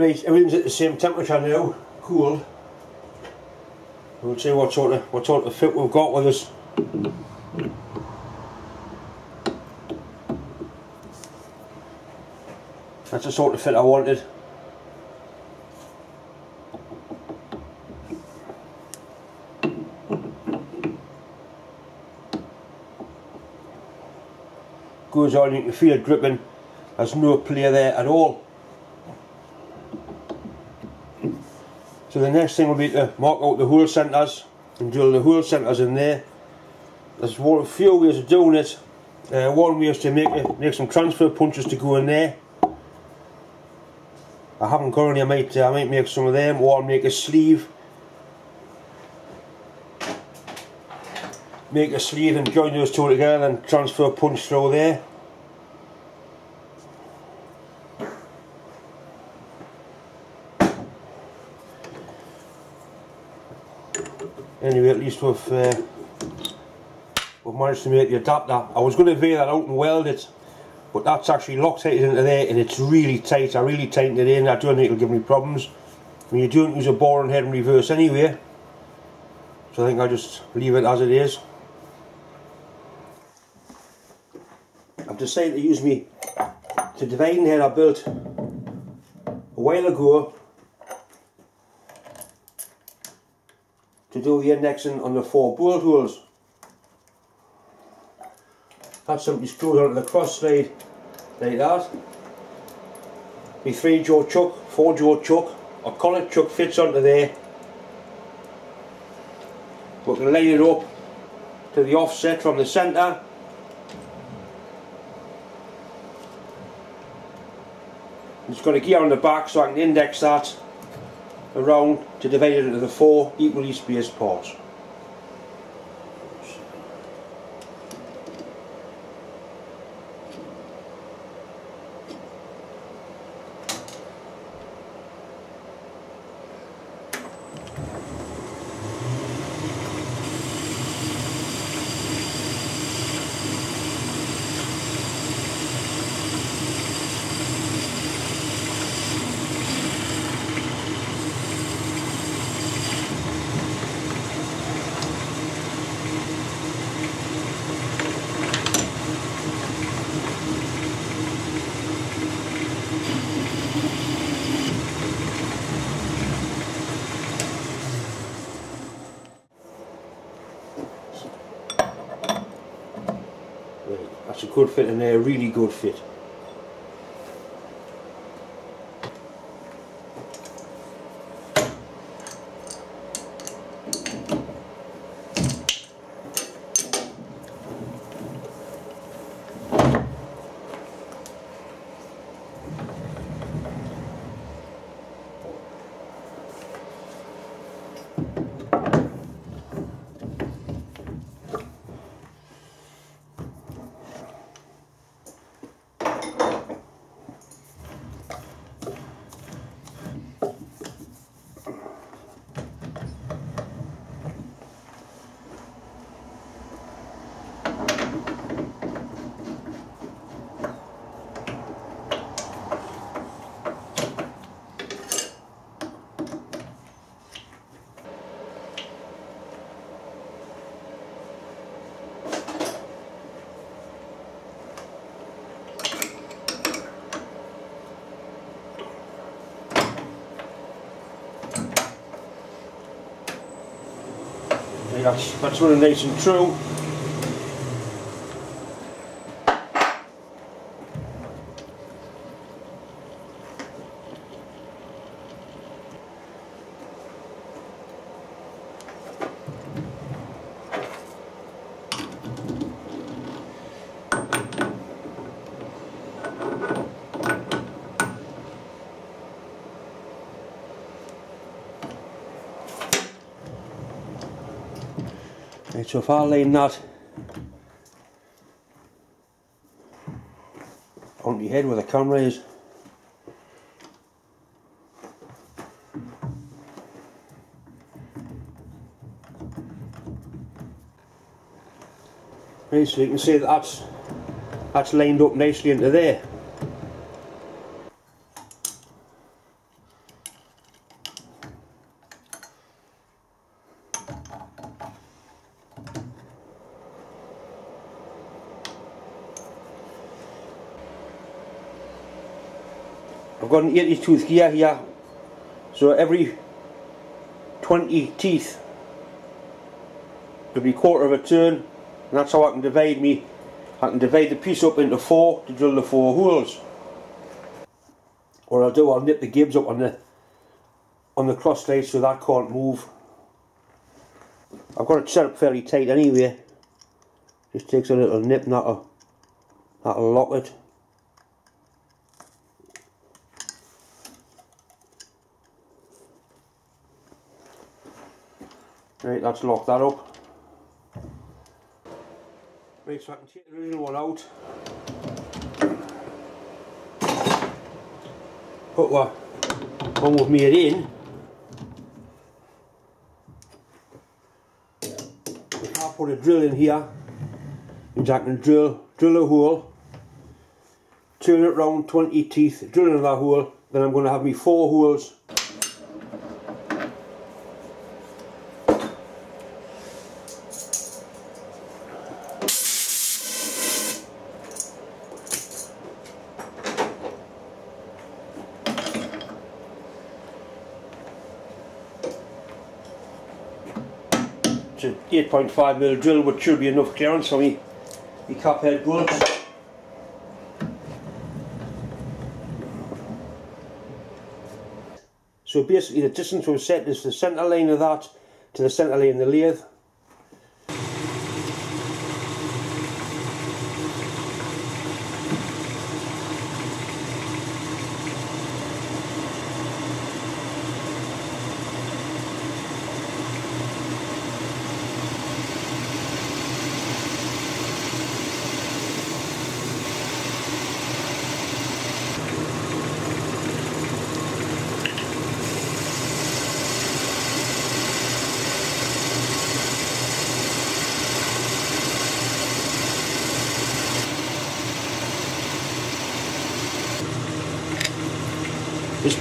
Right, everything's at the same temperature now, cool. We'll see what sort of what sort of fit we've got with us. That's the sort of fit I wanted. Goes on, you can feel it dripping. There's no play there at all. The next thing will be to mark out the hole centres and drill the hole centres in there. There's a few ways of doing it. Uh, one way is to make it, make some transfer punches to go in there. I haven't currently, I might, I might make some of them or I'll make a sleeve. Make a sleeve and join those two together and transfer punch through there. anyway at we've uh, we've managed to make the adapter I was going to veer that out and weld it but that's actually loctite into there and it's really tight. I really tightened it in. I don't think it'll give me problems. I mean you don't use a boring head in reverse anyway. So I think I'll just leave it as it is. I've decided to use me the dividing head I built a while ago do the indexing on the four bolt holes. That simply screws onto the cross slide like that. The three jaw chuck, four jaw chuck, a collet chuck fits onto there. We can line it up to the offset from the centre. It's got a gear on the back so I can index that around to divide it into the four equally spaced parts. That's a good fit and they're a really good fit. That's, that's running nice and true. Right, so if I line that on your head where the camera is Right, so you can see that that's, that's lined up nicely into there. Got an 80 tooth gear here so every 20 teeth will be quarter of a turn and that's how I can divide me. I can divide the piece up into four to drill the four holes. What I'll do I'll nip the gibs up on the on the cross blade so that can't move. I've got it set up fairly tight anyway. Just takes a little nip and that'll, that'll lock it Right, let's lock that up. Right, so I can take the original one out. Put what one we've made in. I'll put a drill in here. And I can drill, drill a hole, turn it round 20 teeth, drill that hole, then I'm going to have me four holes 8.5 mm drill which should be enough clearance for me, me cap head bullets. So basically the distance we've set is the centre line of that to the centre line of the lathe.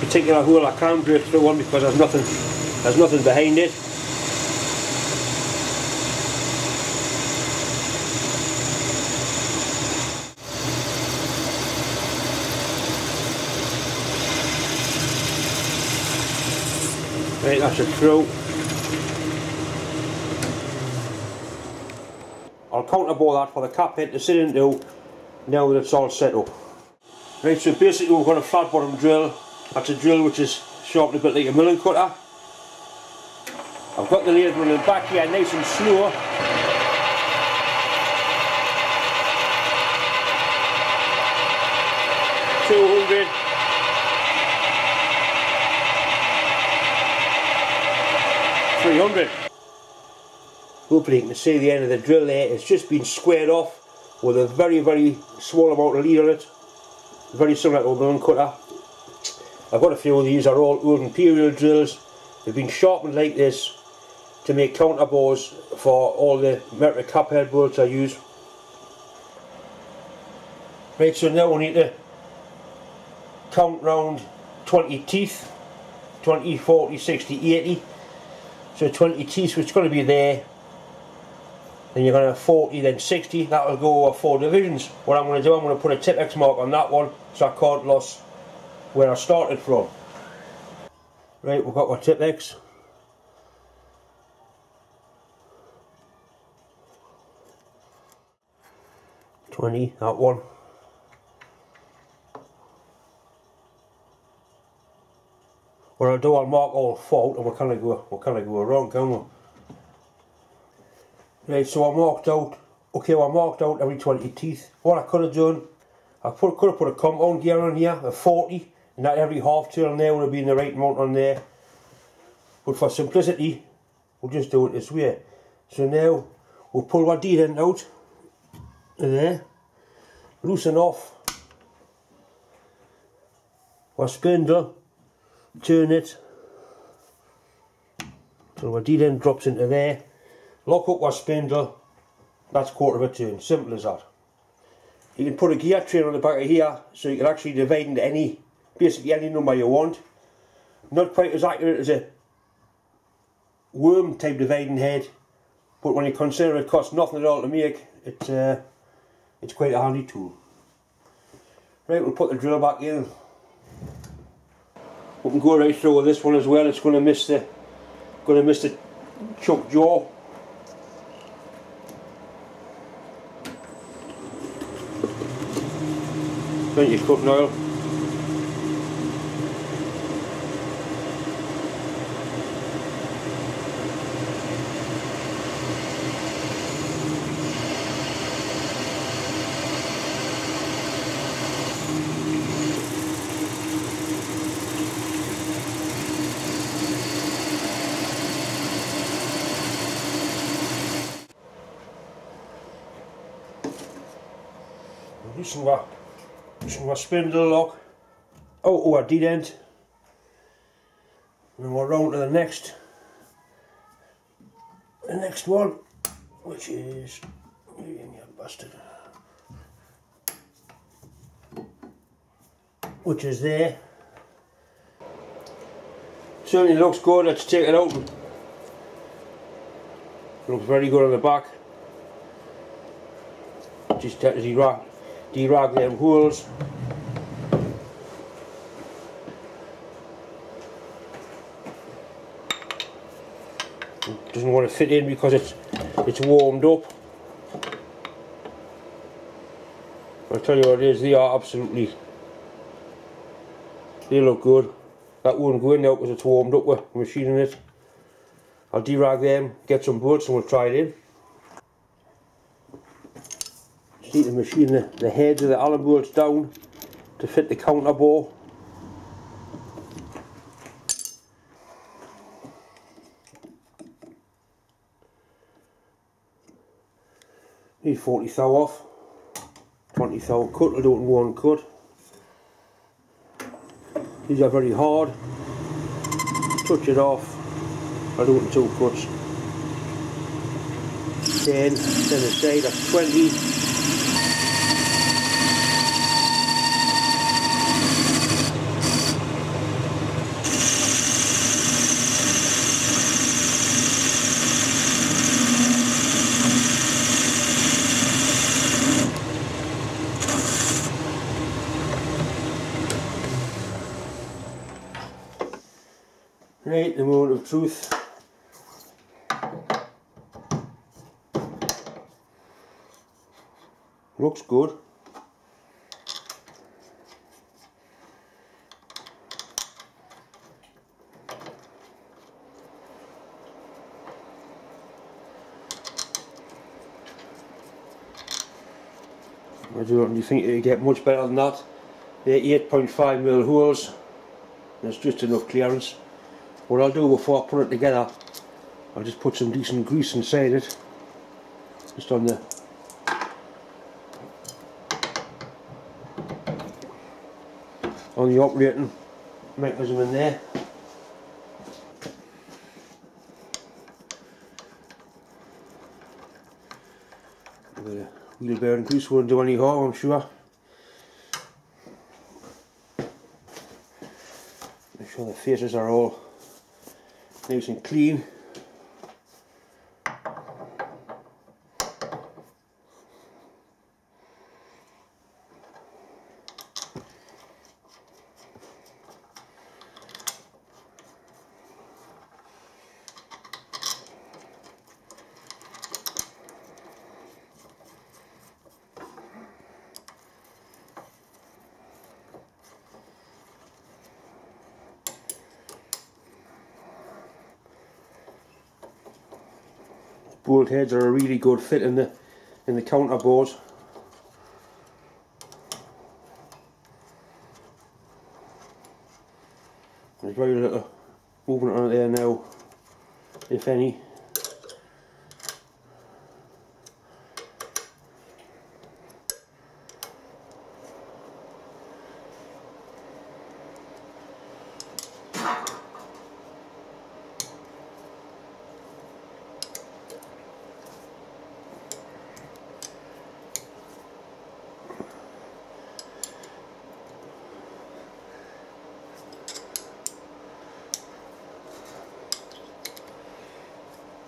This particular hole I can't break through one because there's nothing there's nothing behind it. Right, that's it through. I'll counterbore that for the cap head to sit into now that it's all set up. Right, so basically we've got a flat bottom drill that's a drill which is sharpened a bit like a milling cutter. I've got the lathe running back here nice and slow. Two hundred. Three hundred. Hopefully you can see the end of the drill there. It's just been squared off with a very very small amount of lead on it. Very similar to a milling cutter. I've got a few of these, are all old imperial drills. They've been sharpened like this to make counterbores for all the metric cap head bolts I use. Right, so now we need to count round 20 teeth. 20, 40, 60, 80. So 20 teeth, which is going to be there. Then you're going to have 40, then 60. That will go over four divisions. What I'm going to do, I'm going to put a Tipp-Ex mark on that one so I can't lose where I started from. Right, we've got our Tipp-Ex. Twenty, that one. What I'll do, I'll mark all fault and kind of go, kind of go wrong, can we? Right, so I marked out, okay, well, I marked out every 20 teeth. What I could have done, I put, could have put a compound gear on here, a 40, not every half turn there would have been the right amount on there. But for simplicity, we'll just do it this way. So now we'll pull our detent out. There, loosen off. Our spindle, turn it. So our detent drops into there, lock up our spindle, that's quarter of a turn, simple as that. You can put a gear train on the back of here so you can actually divide into any basically any number you want. Not quite as accurate as a worm type dividing head, but when you consider it costs nothing at all to make, it's uh, it's quite a handy tool. Right, we'll put the drill back in. we can go right through with this one as well. It's going to miss the going to miss the chuck jaw. Plenty of cooking oil. Loosen wat spindle lock out to our dead end. And we're round to the next, the next one, which is, you bastard, which is there. Certainly looks good, let's take it out. Looks very good on the back. Just as he rock derog them holes doesn't want to fit in because it's it's warmed up. I'll tell you what it is they are absolutely they look good. That won't go in now because it's warmed up with machining it. I'll derag them get some bolts and we'll try it in need to machine the, the heads of the Allen bolts down to fit the counter bore. Need 40 thou off, 20 thou cut, I don't want cut. These are very hard, touch it off, I do it in two cuts. 10, then aside that's 20, Right, the moment of truth. Looks good. I don't you think you get much better than that. The 8.5 mil holes, there's just enough clearance. What I'll do before I put it together, I'll just put some decent grease inside it, just on the on the operating mechanism in there. The wheel bearing grease won't do any harm, I'm sure. Make sure the faces are all nice and clean. Bolt heads are a really good fit in the in the counter bores. There's very little movement on it there now, if any.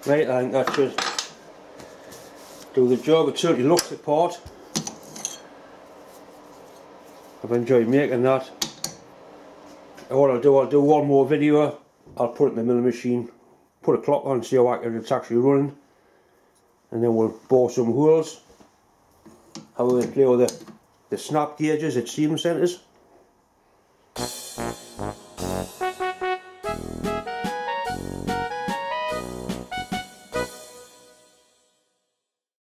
Right, I think that should do the job. It certainly looks the part. I've enjoyed making that. And what I'll do, I'll do one more video. I'll put it in the milling machine, put a clock on, see how accurate it's actually running, and then we'll bore some holes. How we play with the, the snap gauges at Steven Centres.